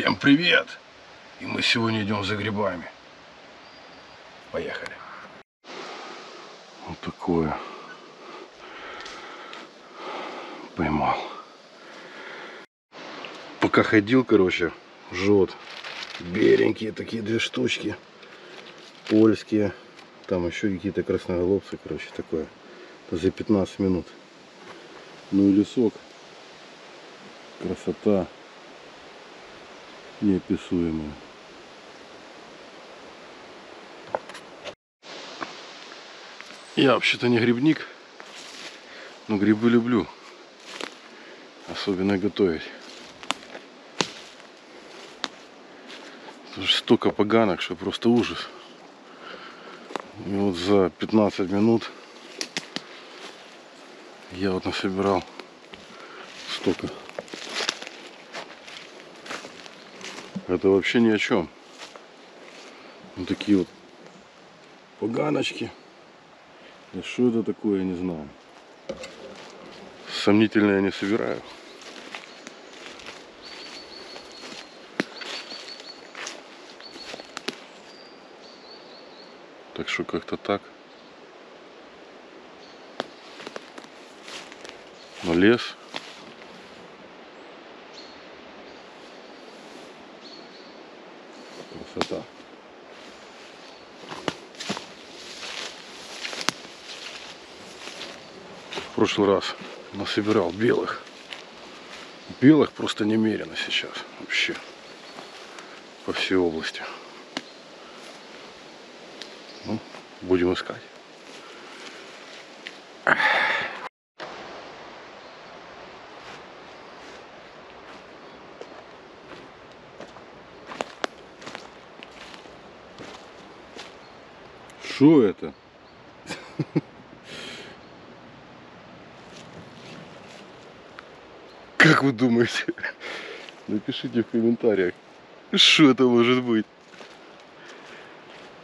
Всем привет! И мы сегодня идем за грибами. Поехали. Вот такое. Поймал. Пока ходил, короче, жжет. Беленькие такие две штучки. Польские. Там еще какие-то красноголовцы, короче, такое. Это за 15 минут. Ну и лесок. Красота неописуемая. Я вообще-то не грибник, но грибы люблю. Особенно готовить. Столько поганок, что просто ужас. И вот за 15 минут я вот насобирал столько. Это вообще ни о чем. Вот такие вот поганочки. Да что это такое, я не знаю. Сомнительно я не собираю. Так что как-то так. Но лес. Красота. В прошлый раз насобирал белых. Белых просто немерено сейчас. Вообще. По всей области. Ну, будем искать. Что это? Как вы думаете? Напишите в комментариях, что это может быть.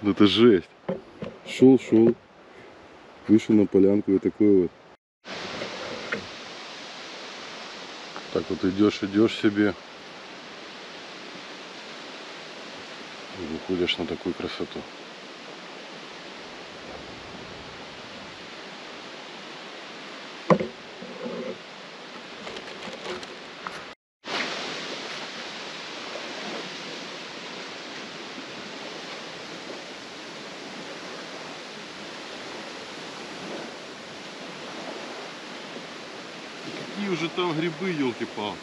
Ну это жесть. Шел, шел, вышел на полянку и такой вот. Так вот идешь, идешь себе. Выходишь на такую красоту. Уже там грибы, елки-палки.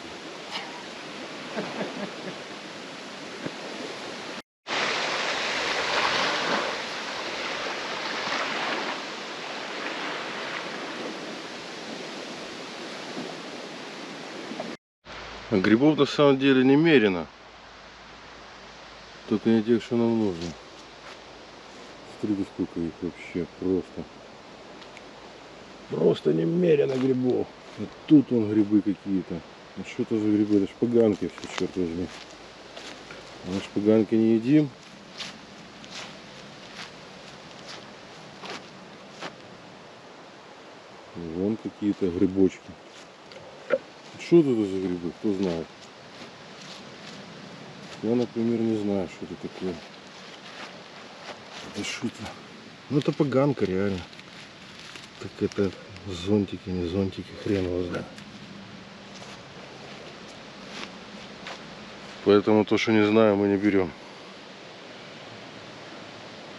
Грибов на самом деле немерено. Только не тех, что нам нужно. Смотрите, сколько их вообще просто. Просто немерено грибов. Вот тут вон грибы какие-то. Ну что это за грибы? Это шпаганки все, черт возьми. А мы шпаганки не едим. Вон какие-то грибочки. Что это за грибы? Кто знает? Я, например, не знаю, что это такое. Это что-то. Ну это поганка реально. Так это зонтики, не зонтики, хрен его знает. Поэтому то, что не знаю, мы не берем.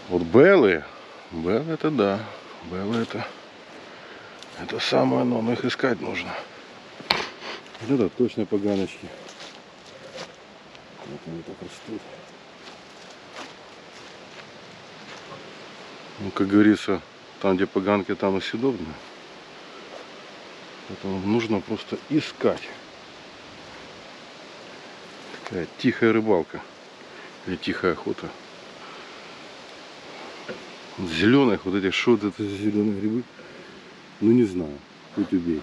Вот белые, белые это да, белые это, это самое оно, но их искать нужно. Вот это точно поганочки. Вот они так растут. Ну, как говорится, там, где поганки, там и съедобно. Поэтому нужно просто искать. Такая тихая рыбалка. Или тихая охота. Вот зеленых, вот эти, что это зеленые грибы? Ну не знаю. Хоть убей.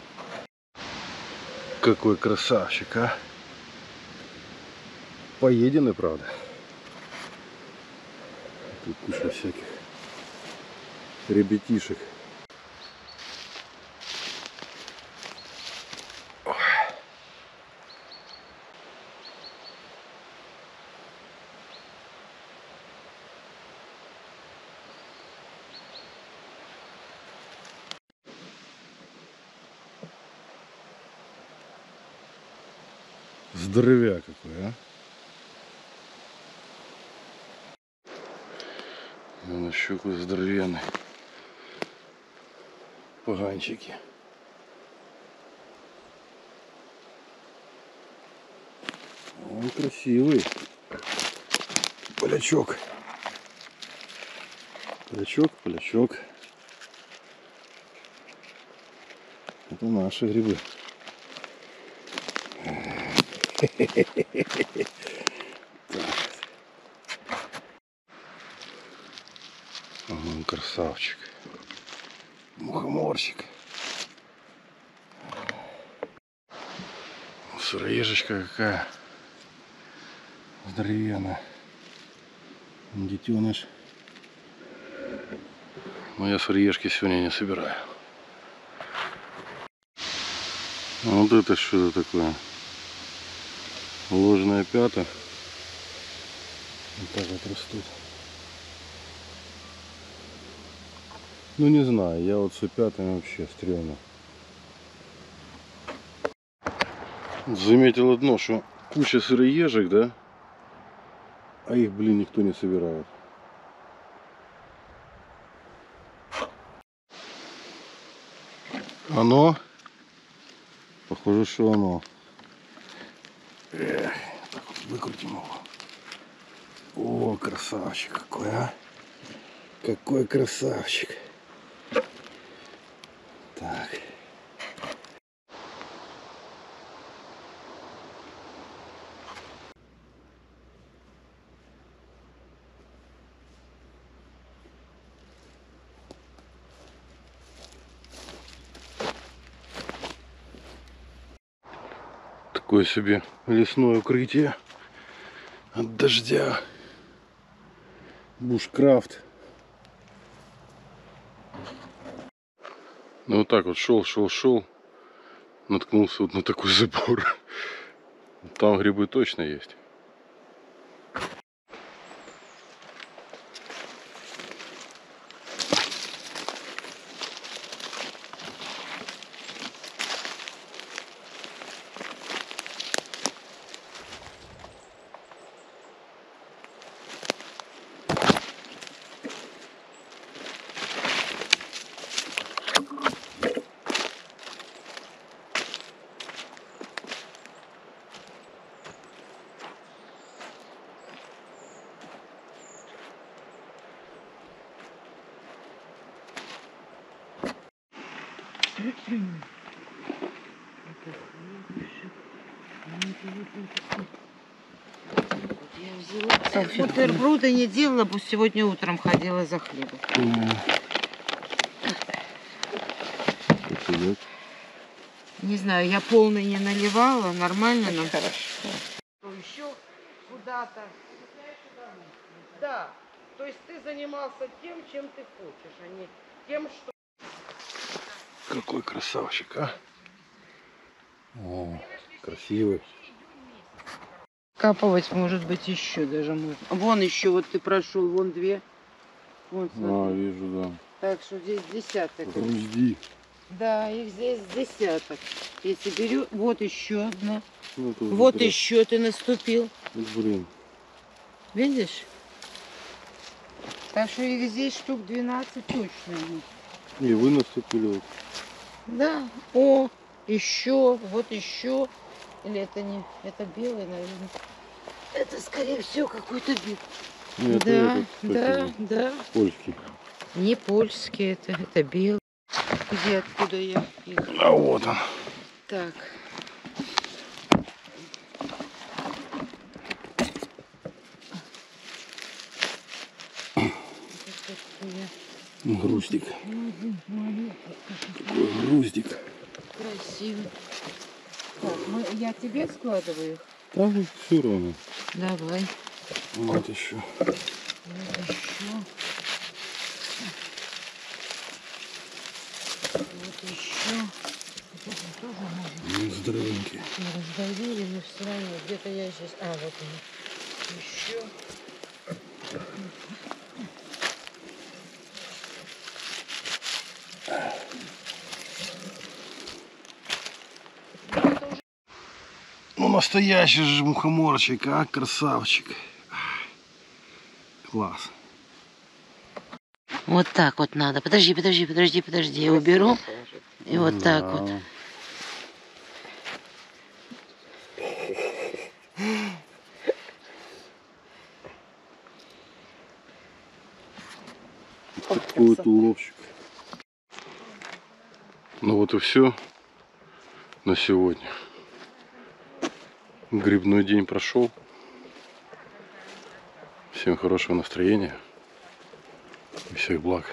Какой красавчик, а? Поедены, правда. Тут куча всяких ребятишек. Здоровяк какой, а. Он еще какой здоровенный. Поганчики. Он красивый. Полячок. Полячок, полячок. Это наши грибы. Ага, красавчик. Мухоморчик. Сыроежечка какая. Здоровенная. Детеныш. Но я сыроежки сегодня не собираю. А Вот это что это такое? Ложная пята. Вот так вот растут. Ну не знаю, я вот с пятами вообще стрёмно. Заметил одно, что куча сыроежек, да? А их, блин, никто не собирает. Оно? Похоже, что оно. Выкрутим его. О, красавчик какой, а. Какой красавчик. Так. Такое себе лесное укрытие от дождя. Бушкрафт. Ну вот так вот шел, шел, шел. Наткнулся вот на такой забор. Там грибы точно есть. Бутерброды не делала, пусть сегодня утром ходила за хлебом. Не знаю, я полный не наливала, нормально нам. Хорошо. Еще куда-то. Да, то есть ты занимался тем, чем ты хочешь, а не тем, что... Какой красавчик, а? О, красивый. Капывать, может быть, еще даже можно. Вон еще, вот ты прошел, вон две. Вон, А, смотри. вижу, Так что здесь десяток. да. Грузди. Да, их здесь десяток. Если беру, вот еще одна. Ну, Вот уже еще ты наступил. Блин. Видишь? Так что их здесь штук 12 точно есть. И вы наступили вот. Да. О, еще, вот еще. Или это не, это белый, наверное. Это, скорее всего, какой-то белый. Ну, это да, этот, как да, да. Польский. Не польский это, это белый. Где, откуда я их? А вот он. Так. Груздик. Такой груздик. Красивый. Так, мы, я тебе складываю их? Там все равно. Давай. Вот еще. Вот еще. Вот еще. Вот это тоже можно. Ну, здоровенький. Мы раздавили, но все равно. Где-то я сейчас... А, вот он. Еще. Настоящий же мухоморчик, а, красавчик. Класс. Вот так вот надо. Подожди, подожди, подожди, подожди. Я уберу. И вот так вот. Да. Такой вот уловчик. Ну вот и все на сегодня. Грибной день прошел. Всем хорошего настроения. И всех благ.